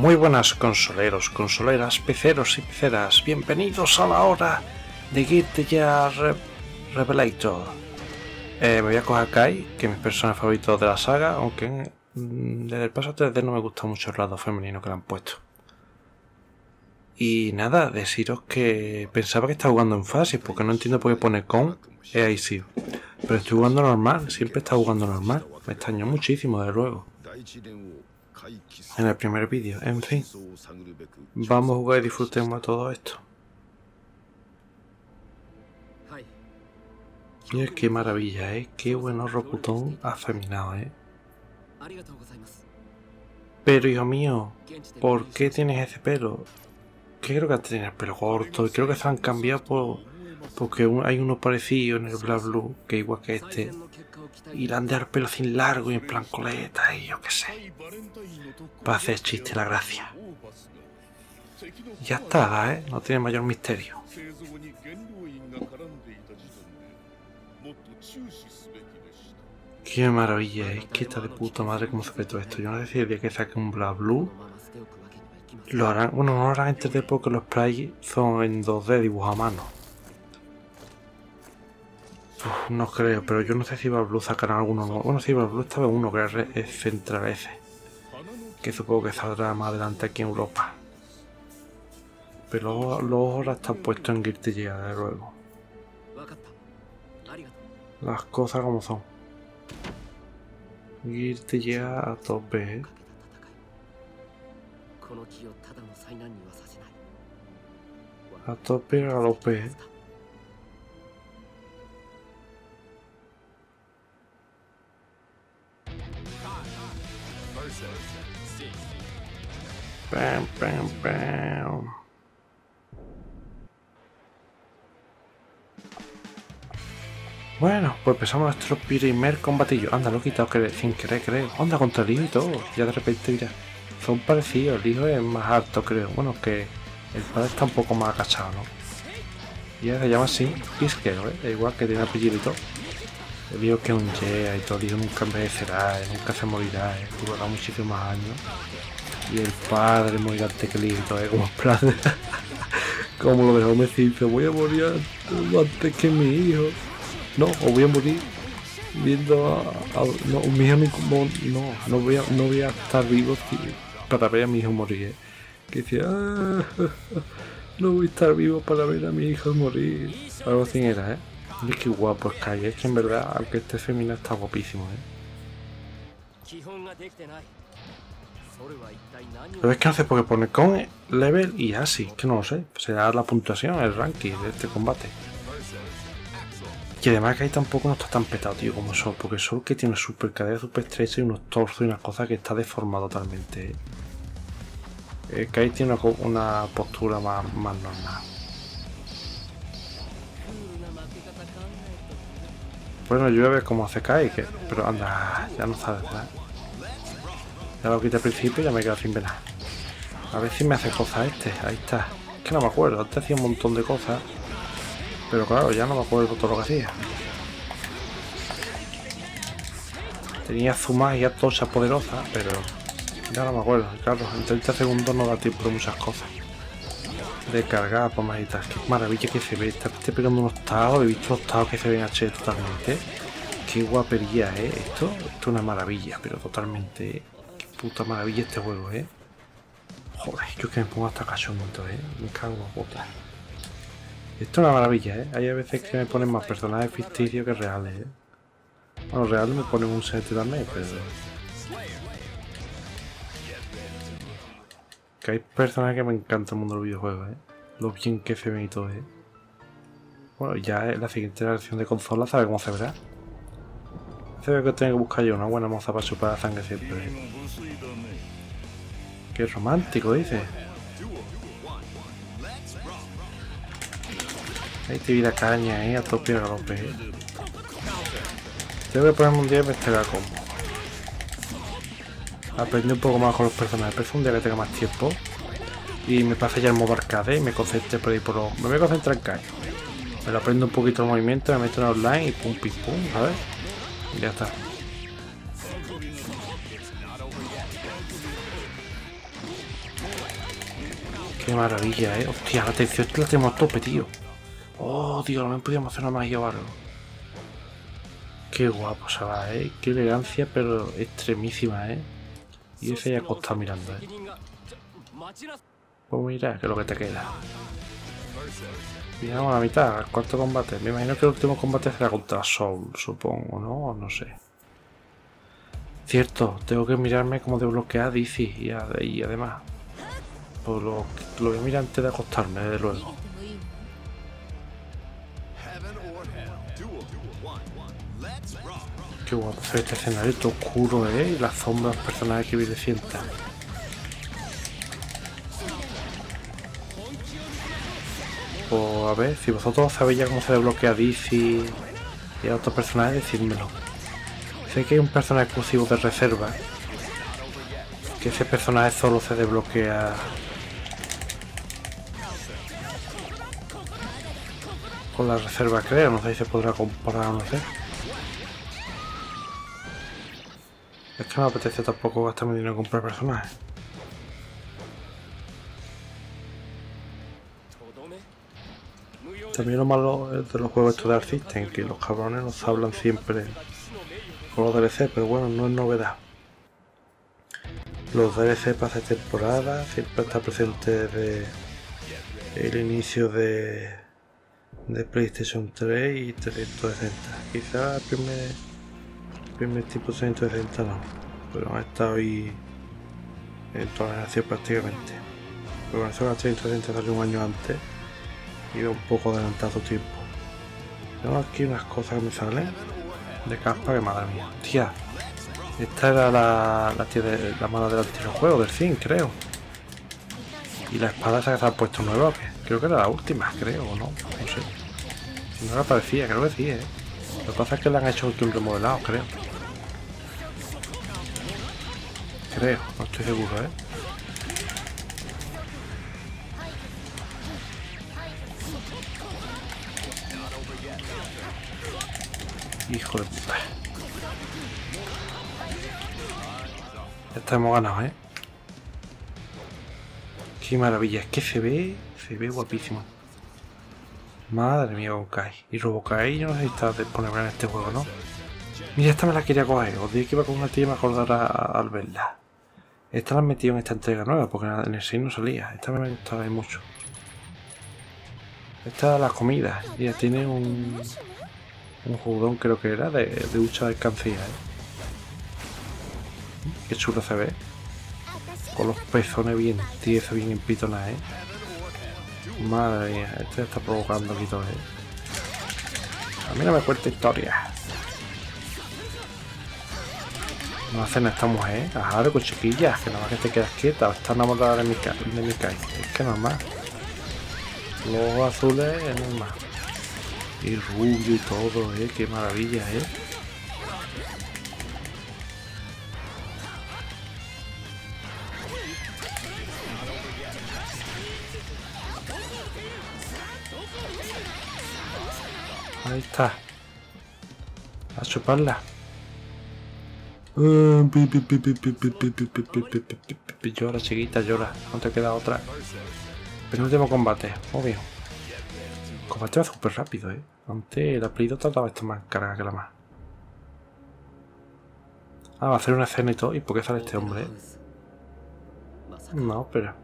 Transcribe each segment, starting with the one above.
Muy buenas consoleros, consoleras, peceros y peceras, bienvenidos a la hora de Guilty Gear Re Revelator. Eh, me voy a coger Kai, que es mi personaje favorito de la saga, aunque mm, desde el paso 3D no me gusta mucho el lado femenino que le han puesto. Y nada, deciros que pensaba que estaba jugando en fácil, porque no entiendo por qué pone con e sí. Pero estoy jugando normal, siempre he jugando normal. Me extrañó muchísimo, de luego. En el primer vídeo, en fin. Vamos a jugar y disfrutemos de todo esto. Mira qué maravilla, ¿eh? Qué bueno Rokutón afeminado, ¿eh? Pero hijo mío, ¿por qué tienes ese pelo? Que creo que antes tenías pelo corto y creo que se han cambiado por, porque hay uno parecido en el Black Blue que igual que este y han de dar pelo sin largo y en plan coleta y yo qué sé para hacer chiste la gracia ya está, ¿eh? no tiene mayor misterio Qué maravilla, es que está de puta madre como se ve todo esto. Yo no decía que saque un Black Blue lo harán, bueno, no lo harán en 3D porque los sprites son en 2D dibujos a mano. No creo, pero yo no sé si Blue sacará alguno. Bueno, si Blue estaba uno que es Central F. Que supongo que saldrá más adelante aquí en Europa. Pero los ahora están puestos en Guilty de luego. Las cosas como son. Guilty a tope, ¿eh? A tope galope. Bam, bam, bam. Bueno, pues empezamos nuestro primer combatillo. Anda, lo he quitado sin querer, creo. Anda, contra el hijo y todo. Ya de repente mira. Son parecidos. El hijo es más alto, creo. Bueno, que el padre está un poco más agachado, ¿no? Y se llama así, Pisquero, ¿eh? igual que tiene apellido y todo. El hijo que un Yea y todo, el hijo nunca envejecerá, nunca se morirá, ¿eh? durará muchísimos años. Y el padre morirá antes que todo, ¿eh? como plan. como lo dejó me dice, voy a morir antes que mi hijo. No, o voy a morir viendo a, no, mi hijo no, no voy a, no voy a estar vivo para ver a mi hijo morir. ¿eh? Que decía, ah, no voy a estar vivo para ver a mi hijo morir. Algo así era, ¿eh? Y qué guapo es Kai, es que en verdad, aunque este femenino está guapísimo, ¿eh? Pero es que hace porque pone con level y así, que no lo sé. Será la puntuación, el ranking de este combate. Y además que ahí tampoco no está tan petado, tío, como Sol, porque Sol que tiene super cadera super estrecha y unos torsos y unas cosas que está deformado totalmente. Eh, Kai tiene una, postura más, más normal. Bueno, ver cómo hace Kai, que, pero anda, ya no sabes, ¿verdad? Ya lo quité al principio y ya me quedo sin ver nada. A ver si me hace cosas este, ahí está. Es que no me acuerdo, antes hacía un montón de cosas. Pero claro, ya no me acuerdo todo lo que hacía. Tenía Zuma y tocha poderosa, pero ya no me acuerdo. Claro, en 30 segundos no da tiempo de muchas cosas. De cargar, pomaditas. Qué maravilla que se ve. Está, pegando unos taos. He visto los que se ven H totalmente. Qué guapería, ¿eh? Esto, esto es una maravilla, pero totalmente. Puta maravilla este juego, ¿eh? Joder, yo que me pongo hasta cachondo, ¿eh? Me cago en botas. Esto es una maravilla, ¿eh? Hay veces que me ponen más personajes ficticios que reales, ¿eh? Bueno, reales me ponen un set también, pero... Que hay personajes que me encantan el mundo de los videojuegos, ¿eh? Lo bien que se ven y todo, ¿eh? Bueno, ya en la siguiente versión de consola sabe cómo se verá. Ve que tengo que buscar yo una buena moza para chupar la sangre siempre. Qué romántico, dice. Ahí te vi la caña, eh, a tope a galope. Eh. Tengo que ponerme un día y investigar cómo. Aprende un poco más con los personajes. Pero un día que tenga más tiempo. Y me pase ya el modo arcade y me concentre por ahí por los... Me voy a concentrar en caña. Me lo aprendo un poquito el movimiento, me meto en online y pum, pim, pum, ver. Y ya está. Qué maravilla, eh. Hostia, la atención la tenemos a tope, tío. Oh, Dios, no me podíamos hacer una magia o algo. Qué guapo se va, eh. Qué elegancia, pero extremísima, eh. Y ese ya acostado mirando, eh. Pues mira, que es lo que te queda. Llegamos a la mitad, cuarto combate. Me imagino que el último combate será contra Soul, supongo, ¿no? No sé. Cierto, tengo que mirarme cómo desbloquear Dizzy y, además. Pues lo, lo voy a mirar antes de acostarme, desde luego. Qué guapo este escenario, oscuro, ¿eh? Y las sombras personajes que vi de Pues a ver, si vosotros sabéis ya cómo se desbloquea Dizzy y a otros personajes, decídmelo. Sé que hay un personaje exclusivo de reserva. Que ese personaje solo se desbloquea con la reserva creo, no sé si se podrá comparar o no sé. Es que me apetece tampoco gastarme dinero en comprar personajes. También lo malo de los juegos estos de Art System, que los cabrones nos hablan siempre con los DLC, pero bueno, no es novedad. Los DLC para esta temporada siempre está presente desde el inicio de, de PlayStation 3 y 360. Quizá el primer, primer tipo 360 no, pero han estado ahí en toda la generación prácticamente. Pero con eso la 360 salió un año antes y un poco adelantado tiempo. Tengo aquí unas cosas que me salen de caspa que madre mía. Tía, esta era la, la, tía de, la mala del antiguo juego, del fin, creo. Y la espada esa que se ha puesto nueva, creo que era la última, creo, o no, no sé. No la parecía, creo que sí, eh. Lo que pasa es que le han hecho un remodelado, creo. Creo, no estoy seguro, eh. Hijo de puta. Ya hemos ganado, ¿eh? Qué maravilla. Es que se ve... Se ve guapísimo. Madre mía, Bonkai. Y Robokai yo no sé si está disponible en este juego, ¿no? Mira, esta me la quería coger. Os dije que iba con una tía y me acordará al verla. Esta la han metido en esta entrega nueva, porque en el 6 no salía. Esta me gustaba mucho. Esta es la comida. Ya tiene un un jugón creo que era de, de ducha de alcancía. ¿eh? Qué chulo se ve. Con los pezones bien tiesos, bien empitonas, ¿eh? Madre mía, este está provocando aquí todo, ¿eh? A mí no me cuenta historia. No hacen esta mujer, ¿eh? Ajá, con chiquillas, que nada más que te quedas quieta, está enamorada de mi, de mi Es que normal. Los ojos azules es normal. Y rubio y todo, eh, qué maravilla, eh. Ahí está. A chuparla. Llora, chiquita, llora. No te queda otra. Penúltimo combate, obvio combate va súper rápido, ¿eh? Antes la Play 2 trataba esto más carga que la más. Ah, va a hacer una escena y todo. ¿Y por qué sale este hombre? No, pero...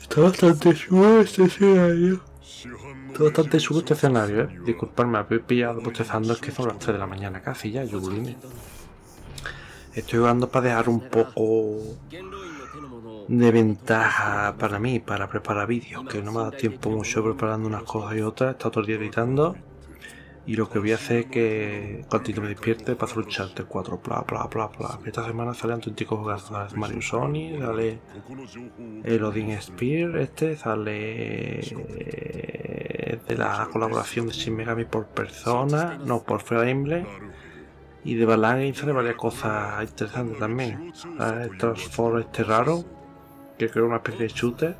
Está bastante chulo este escenario. Está bastante chulo este escenario, eh. Disculpadme, habéis pillado bostezando, es que son las 3 de la mañana casi ya, Estoy jugando para dejar un poco de ventaja para mí, para preparar vídeos, que no me da tiempo mucho preparando unas cosas y otras, está todo el día editando. Y lo que voy a hacer es que cuando me despierte paso un chat 4, bla bla bla bla. Esta semana sale auténticos jugadores Mario Sony, sale el Odin Spear, este, sale de la colaboración de Shin Megami por persona, no por Fire Emblem. Y de Balan sale varias cosas interesantes también. Transform este raro, que creo una especie de shooter.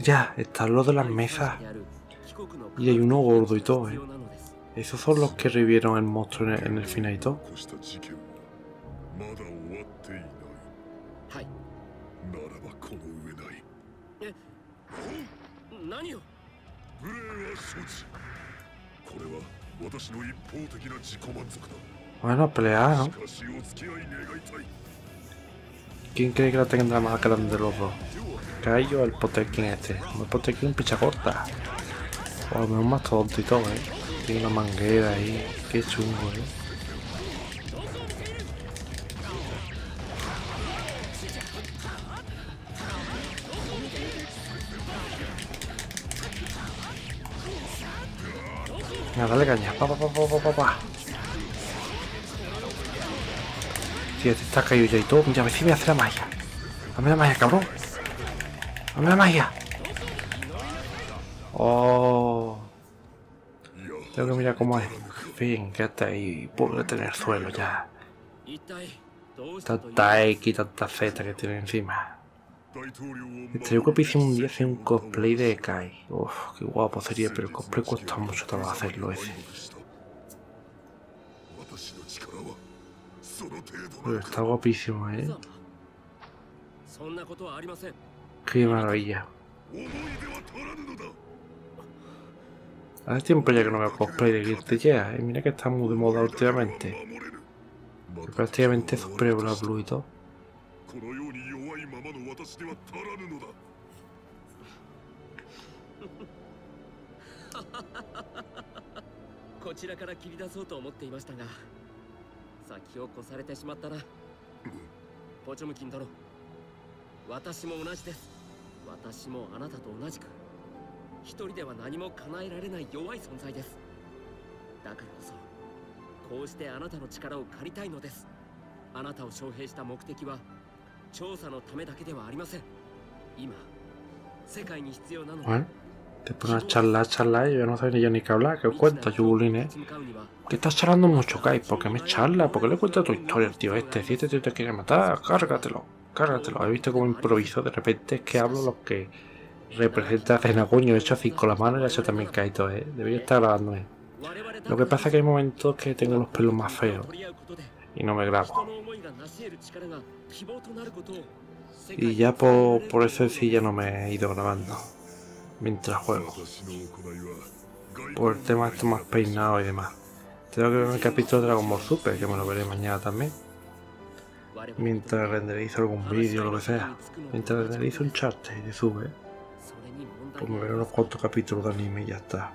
Ya, está lo de las mesas. Y hay uno gordo y todo, ¿eh? Esos son los que revivieron el monstruo en el, en el final y todo. 起こした事件はまだ終わっていないはいならばこの上ない何を無礼は承知これは bueno, pelea, ¿no? ¿Quién cree que la tendrá más grande de los dos? Cayo el Potekin este. El Potekin picha corta. O oh, me un mastodonte y todo, eh. Tiene una manguera ahí. Qué chungo, eh. Venga, dale caña. Pa, pa, pa, pa Tío, este está caído ya y todo. Mira, a ver si me hace la magia. Dame la magia, cabrón. Dame la magia. Oh. Tengo que mirar cómo es. Fin, quédate ahí. Púrgate en el suelo ya. Tanta X, tanta Z que tiene encima. Estaría guapísimo un día hacer un cosplay de Kai. Uf, qué guapo sería, pero el cosplay cuesta mucho trabajo hacerlo ese. Pero está guapísimo, eh. Qué maravilla. Hace tiempo ya que no veo cosplay de Guilty Gear, y mira que está muy de moda últimamente. Prácticamente es Blue y todo. 私では足らぬのだ。こちらから切り出そうと思っていましたが先を越されてしまったなポチョムキン殿。私も同じです。私もあなたと同じく一人では何も叶えられない弱い存在です。だからこそこうしてあなたの力を借りたいのです。あなたを招聘した目的は調査のためだけではありません今世界に必要なのは Bueno, te pones a charlar, charlar y yo no sé ni yo ni qué hablar. ¿Qué cuenta, Yulín, eh? ¿Qué estás charlando mucho, Kai? ¿Por qué me charla? ¿Por qué le cuentas tu historia al tío este? Si este tío te quiere matar, cárgatelo, cárgatelo. ¿Has visto cómo improviso? De repente es que hablo lo que representa a Cena, coño. He hecho así con la mano y le he hecho también Kaito, eh. Debería estar grabándome. Lo que pasa es que hay momentos que tengo los pelos más feos y no me grabo. Y ya por, por eso sí ya no me he ido grabando mientras juego. Por el tema esto más peinado y demás. Tengo que ver el capítulo de Dragon Ball Super, que me lo veré mañana también. Mientras renderizo algún vídeo o lo que sea. Mientras renderizo un chart y sube. Pues me veré unos cuantos capítulos de anime y ya está.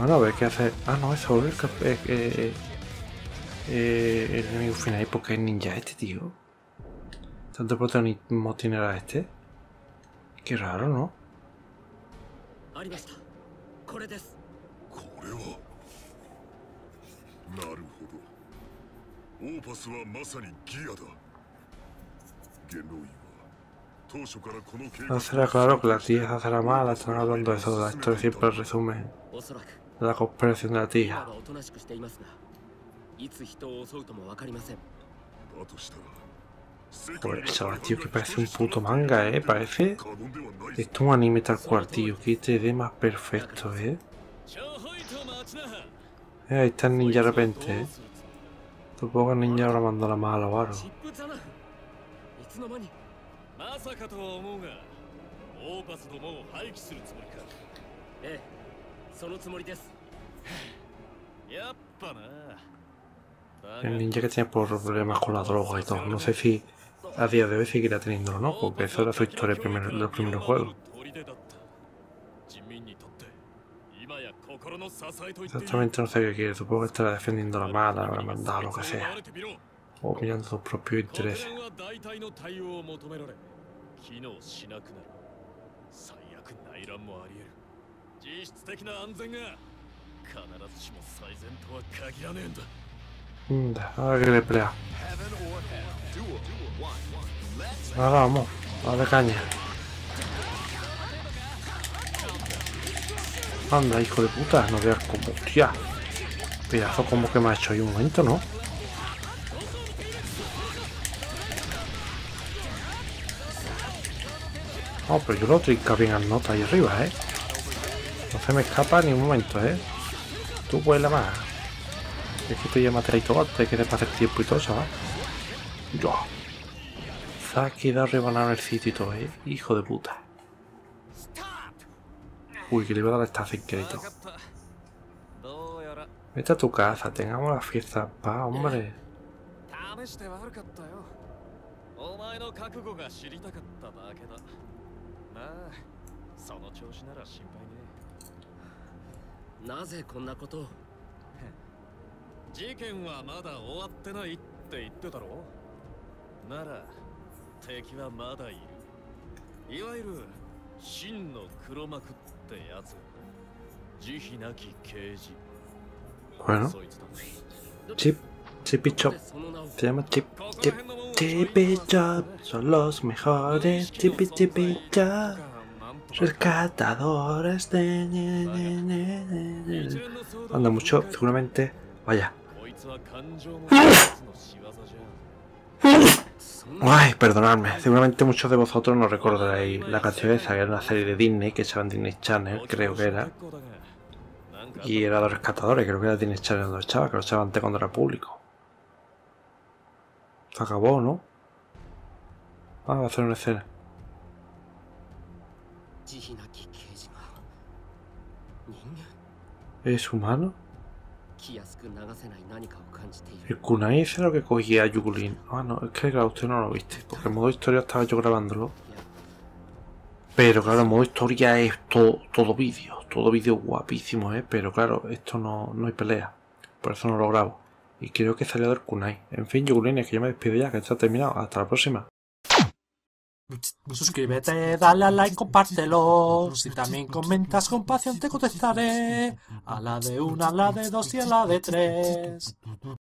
Bueno, a ver qué hace. Ah, no, es solo el, eh, eh, eh, el enemigo final. ¿Y por qué es ninja este, tío? ¿Tanto protagonismo tiene a este? Qué raro, ¿no? No será claro que la tía será mala, están hablando de eso, la historia siempre resume resumen おそらく de la conspiración de la 今 tía. はおとなしくしていますがいつ人を襲うとも分かりませんだとしたら世界 Joder, chaval, tío, que parece un puto manga, ¿eh? Parece... 可能ではない Esto es un anime tal cual, tío. Qué 3D más perfecto, ¿eh? Eh, Ahí está el ninja de repente, ¿eh? Supongo que el ninja ahora mandó la mala o algo. チ そのつもりですやっぱなだ El が ninja que tiene problemas con la droga y todo. No sé si a día de hoy seguirá teniéndolo o no, porque eso era su historia primero, de los primeros juegos. 砦だった人民にとって今や心の支えと言っていい Exactamente no sé qué quiere. Supongo que estará defendiendo la mala, la hermandad, lo que sea. れてみろ O mirando sus propios 国連 intereses. は大体の対応を求められ機能しなくなる最悪内乱もあり得る 実質的な安全が必ずしも最善とは限らねえんだ Anda, ahora que le pelea. Ahora vamos, a de caña. Anda, hijo de puta, no veas como. Hostia. Pedazo como que me ha hecho ahí un momento, ¿no? Oh, pero yo lo trinca bien al nota ahí arriba, ¿eh? No se me escapa ni un momento, ¿eh? Tú vuela más. Es que tú ya maté todo antes que te pase el tiempo y todo eso, ¿eh? Yo. Se ha quedado rebanado el sitio y todo, ¿eh? Hijo de puta. Uy, que le iba a dar esta sin querer Vete a tu casa, tengamos la fiesta en paz, hombre. Eh, eh, なぜこんなことを？事件はまだ終わってないって言ってたろ？なら敵はまだいる。いわゆる真の黒幕ってやつ。慈悲なき刑事。これの？チップチピチョップ。チッピチョチピチョップソロスメホーデチピチピチョップ Sus catadores de... Vaya, anda mucho, seguramente... Vaya. Ay, perdonadme. Seguramente muchos de vosotros no recordaréis la canción esa, que era una serie de Disney que echaban Disney Channel, creo que era. Y era de los rescatadores, creo que era Disney Channel donde echaba, que lo echaba antes cuando era público. Se acabó, ¿no? Ah, va a hacer una escena. ¿Es humano? El Kunai es lo que cogía a Yugulin. Ah, no, es que claro, usted no lo viste, porque en modo historia estaba yo grabándolo. Pero claro, en modo historia es to, todo vídeo, todo vídeo guapísimo, ¿eh? Pero claro, esto no, no hay pelea, por eso no lo grabo. Y creo que salió del Kunai. En fin, Yugulin, es que yo me despido ya, que está terminado. Hasta la próxima. Suscríbete, dale a like, compártelo. Si también comentas con pasión te contestaré. A la de una, a la de dos y a la de tres.